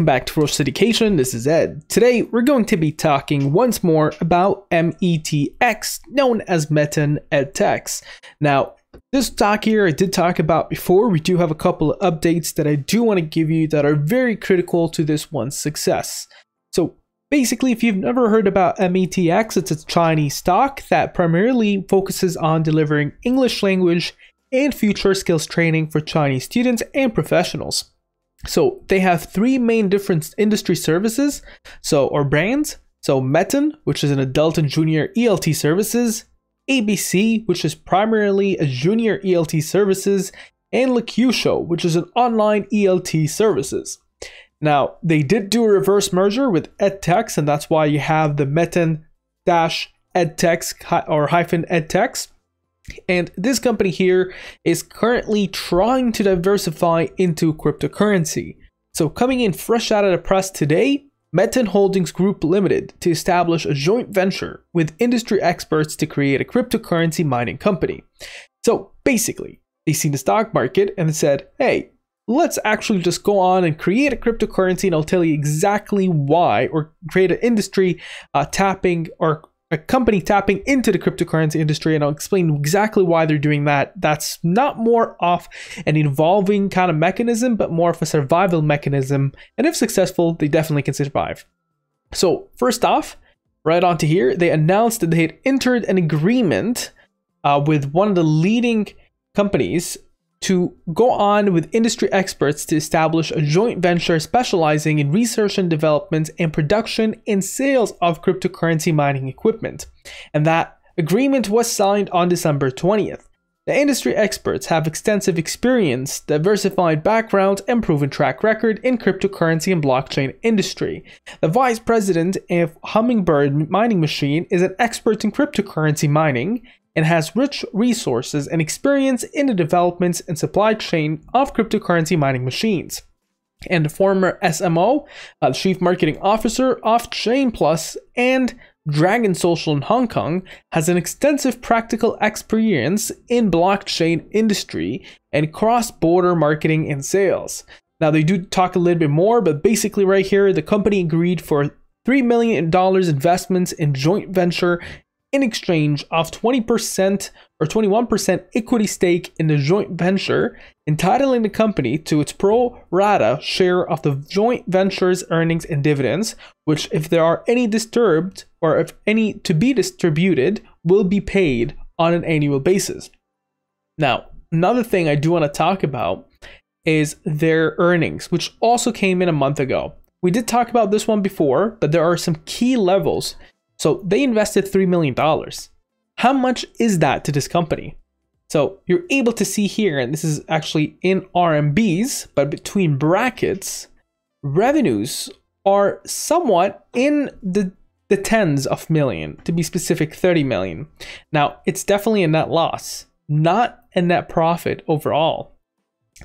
Welcome back to Ferocious Education. This is Ed. Today, we're going to be talking once more about METX, known as Meten EdTech. Now, this talk here I did talk about before. We do have a couple of updates that I do want to give you that are very critical to this one's success. So, basically, if you've never heard about METX, it's a Chinese stock that primarily focuses on delivering English language and future skills training for Chinese students and professionals. So they have three main different industry services, so or brands. So Meten, which is an adult and junior ELT services, ABC, which is primarily a junior ELT services, and Likeshuo, which is an online ELT services. Now, they did do a reverse merger with EdTech, and that's why you have the Meten dash EdTech or hyphen EdTech. And this company here is currently trying to diversify into cryptocurrency. So, coming in fresh out of the press today, Meten Holdings Group Limited to establish a joint venture with industry experts to create a cryptocurrency mining company. So, basically, they seen the stock market and said, hey, let's actually just go on and create a cryptocurrency and I'll tell you exactly why, or create an industry uh, tapping or a company tapping into the cryptocurrency industry, and I'll explain exactly why they're doing that. That's not more of an evolving kind of mechanism, but more of a survival mechanism. And if successful, they definitely can survive. So, first off, right onto here, they announced that they had entered an agreement uh, with one of the leading companies to go on with industry experts to establish a joint venture specializing in research and development and production and sales of cryptocurrency mining equipment. And that agreement was signed on December 20th. The industry experts have extensive experience, diversified background, and proven track record in cryptocurrency and blockchain industry. The vice president of Hummingbird Mining Machine is an expert in cryptocurrency mining and has rich resources and experience in the development and supply chain of cryptocurrency mining machines. And former SMO, uh, Chief Marketing Officer of Chain Plus and Dragon Social in Hong Kong, has an extensive practical experience in blockchain industry and cross-border marketing and sales. Now they do talk a little bit more, but basically right here, the company agreed for $3 million investments in joint venture in exchange of 20% or 21% equity stake in the joint venture, entitling the company to its pro rata share of the joint venture's earnings and dividends, which, if there are any disturbed or if any to be distributed, will be paid on an annual basis. Now, another thing I do want to talk about is their earnings, which also came in a month ago. We did talk about this one before, but there are some key levels so they invested $3 million. How much is that to this company? So you're able to see here, and this is actually in RMBs, but between brackets, revenues are somewhat in the the tens of million, to be specific, 30 million. Now, it's definitely a net loss, not a net profit overall.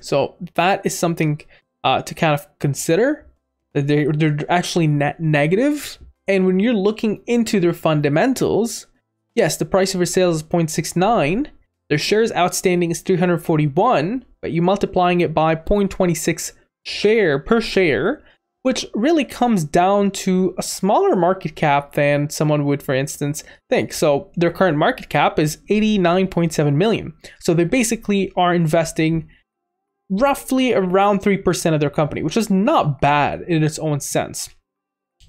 So that is something uh, to kind of consider. That they're, they're actually net negative and when you're looking into their fundamentals, yes, the price of their sales is 0.69. Their shares outstanding is 341, but you're multiplying it by 0.26 share per share, which really comes down to a smaller market cap than someone would, for instance, think. So their current market cap is 89.7 million. So they basically are investing roughly around 3% of their company, which is not bad in its own sense.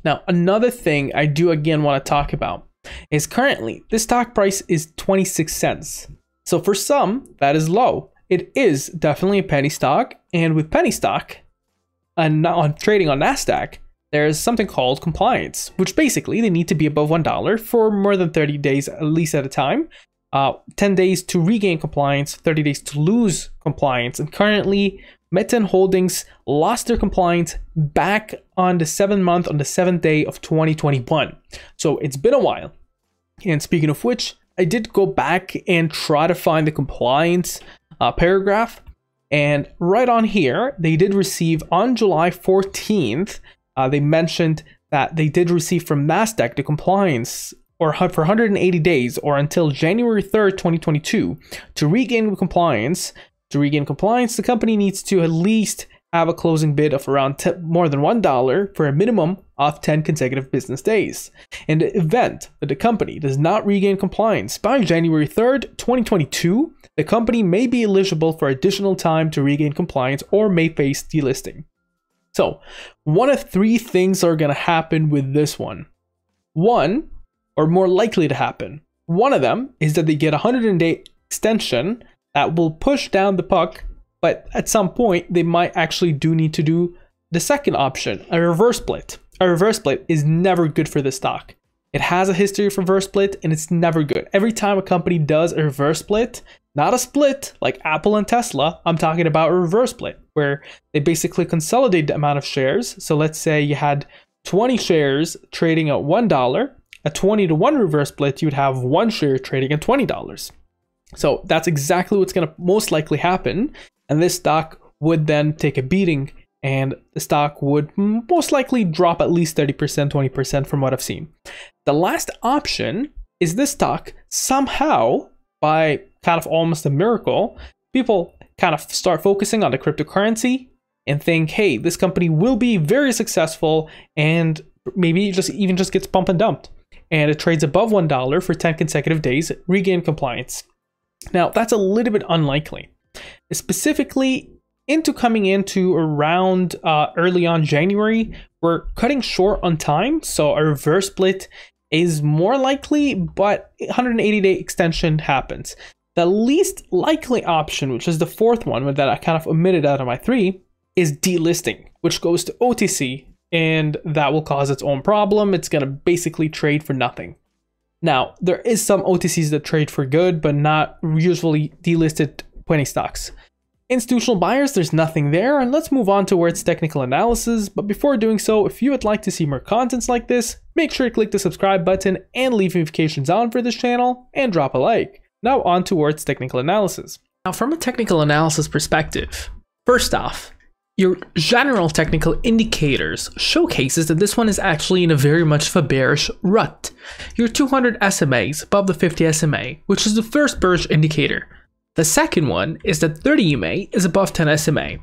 Now, another thing I do again want to talk about is currently the stock price is 26 cents. So for some, that is low. It is definitely a penny stock, and with penny stock, and not on trading on Nasdaq, there's something called compliance, which basically they need to be above one dollar for more than 30 days at least at a time. Uh, 10 days to regain compliance, 30 days to lose compliance, and currently Meten Holdings lost their compliance back on the seventh month, on the seventh day of 2021. So it's been a while. And speaking of which, I did go back and try to find the compliance uh, paragraph. And right on here, they did receive on July 14th, uh, they mentioned that they did receive from NASDAQ the compliance or for 180 days or until January 3rd, 2022 to regain compliance to regain compliance, the company needs to at least have a closing bid of around more than $1 for a minimum of 10 consecutive business days. In the event that the company does not regain compliance by January 3rd, 2022, the company may be eligible for additional time to regain compliance or may face delisting. So, one of three things are going to happen with this one. One, or more likely to happen, one of them is that they get a 100 day extension that will push down the puck, but at some point they might actually do need to do the second option, a reverse split. A reverse split is never good for the stock. It has a history of reverse split and it's never good. Every time a company does a reverse split, not a split like Apple and Tesla, I'm talking about a reverse split where they basically consolidate the amount of shares. So let's say you had 20 shares trading at $1, a 20 to 1 reverse split, you'd have one share trading at $20. So that's exactly what's going to most likely happen. And this stock would then take a beating and the stock would most likely drop at least 30%, 20% from what I've seen. The last option is this stock somehow, by kind of almost a miracle, people kind of start focusing on the cryptocurrency and think, hey, this company will be very successful and maybe just even just gets pump and dumped. And it trades above $1 for 10 consecutive days, regain compliance. Now, that's a little bit unlikely. Specifically, into coming into around uh, early on January, we're cutting short on time, so a reverse split is more likely, but 180 day extension happens. The least likely option, which is the fourth one that I kind of omitted out of my three, is delisting, which goes to OTC, and that will cause its own problem. It's going to basically trade for nothing. Now, there is some OTCs that trade for good, but not usually delisted penny stocks. Institutional buyers, there's nothing there, and let's move on towards technical analysis. But before doing so, if you would like to see more contents like this, make sure to click the subscribe button and leave notifications on for this channel, and drop a like. Now on towards technical analysis. Now from a technical analysis perspective, first off, your general technical indicators showcases that this one is actually in a very much of a bearish rut. Your 200 SMAs above the 50 SMA, which is the first bearish indicator. The second one is that 30 EMA is above 10 SMA.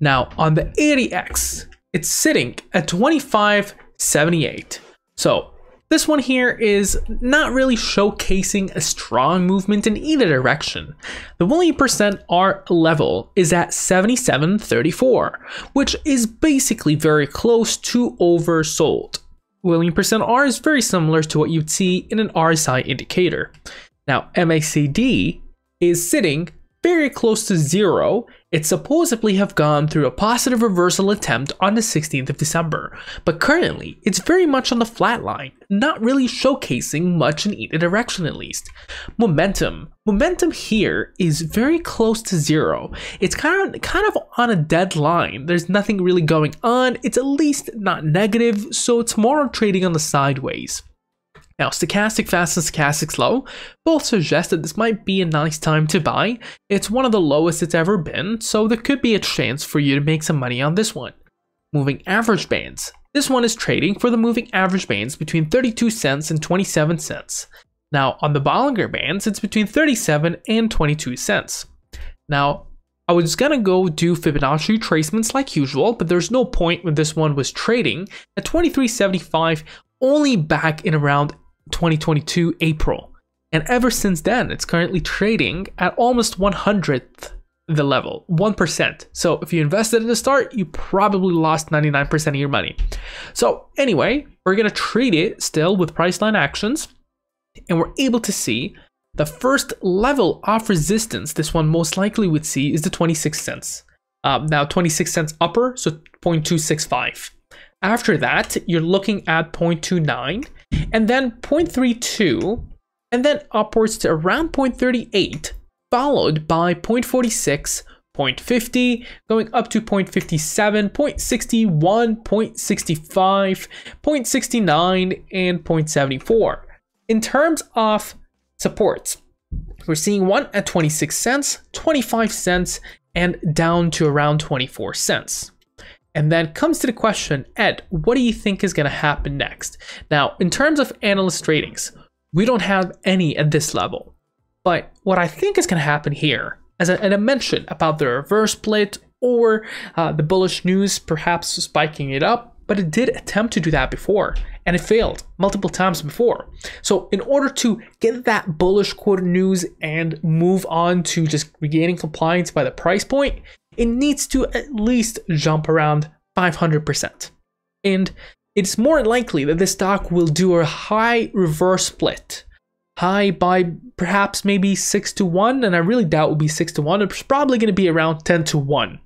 Now on the ADX, it's sitting at 2578. So this one here is not really showcasing a strong movement in either direction. The William percent R level is at 77.34, which is basically very close to oversold. William percent R is very similar to what you'd see in an RSI indicator. Now, MACD is sitting very close to zero, it supposedly have gone through a positive reversal attempt on the 16th of December, but currently it's very much on the flat line, not really showcasing much in either direction at least. Momentum. Momentum here is very close to zero. It's kind of kind of on a dead line. There's nothing really going on. It's at least not negative, so it's more trading on the sideways. Now, stochastic fast and stochastic slow both suggest that this might be a nice time to buy. It's one of the lowest it's ever been, so there could be a chance for you to make some money on this one. Moving average bands. This one is trading for the moving average bands between 32 cents and 27 cents. Now, on the Bollinger Bands, it's between 37 and 22 cents. Now, I was gonna go do Fibonacci retracements like usual, but there's no point when this one was trading at 23.75 only back in around 2022 April. And ever since then, it's currently trading at almost 100th the level, 1%. So if you invested at the start, you probably lost 99% of your money. So anyway, we're going to treat it still with price line actions. And we're able to see the first level of resistance this one most likely would see is the 26 cents. Um, now 26 cents upper, so 0.265. After that, you're looking at 0.29 and then 0.32 and then upwards to around 0.38 followed by 0.46 0.50 going up to 0.57 0.61 0.65 0.69 and 0.74 in terms of supports we're seeing one at 26 cents 25 cents and down to around 24 cents and then comes to the question, Ed, what do you think is going to happen next? Now, in terms of analyst ratings, we don't have any at this level. But what I think is going to happen here, as I, I mentioned about the reverse split or uh, the bullish news perhaps spiking it up, but it did attempt to do that before and it failed multiple times before. So, in order to get that bullish quarter news and move on to just regaining compliance by the price point, it needs to at least jump around 500%. And it's more likely that the stock will do a high reverse split. High by perhaps maybe 6 to 1, and I really doubt it will be 6 to 1. It's probably going to be around 10 to 1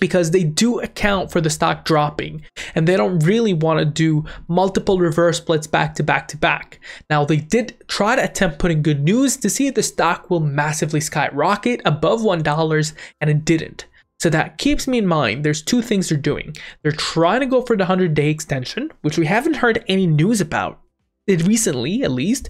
because they do account for the stock dropping and they don't really want to do multiple reverse splits back to back to back. Now, they did try to attempt putting good news to see if the stock will massively skyrocket above $1 and it didn't. So that keeps me in mind there's two things they're doing. They're trying to go for the 100 day extension, which we haven't heard any news about it recently at least,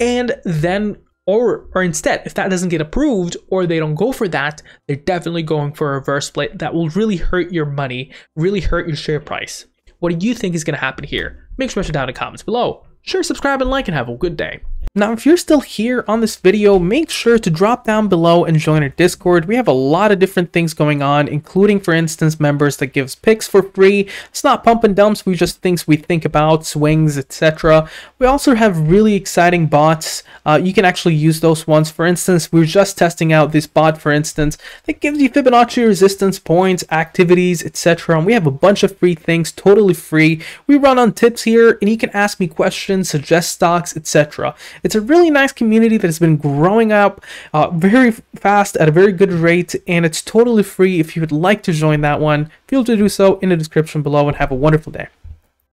and then or or instead if that doesn't get approved or they don't go for that they're definitely going for a reverse split that will really hurt your money really hurt your share price. What do you think is going to happen here? Make sure to down in the comments below. Sure subscribe and like and have a good day now, if you're still here on this video, make sure to drop down below and join our Discord. We have a lot of different things going on, including, for instance, members that gives picks for free. It's not pump and dumps, we just things we think about, swings, etc. We also have really exciting bots. Uh, you can actually use those ones. For instance, we're just testing out this bot, for instance, that gives you Fibonacci resistance points, activities, etc. And we have a bunch of free things, totally free. We run on tips here, and you can ask me questions, suggest stocks, etc. It's a really nice community that has been growing up uh, very fast at a very good rate, and it's totally free. If you would like to join that one, feel free to do so in the description below and have a wonderful day.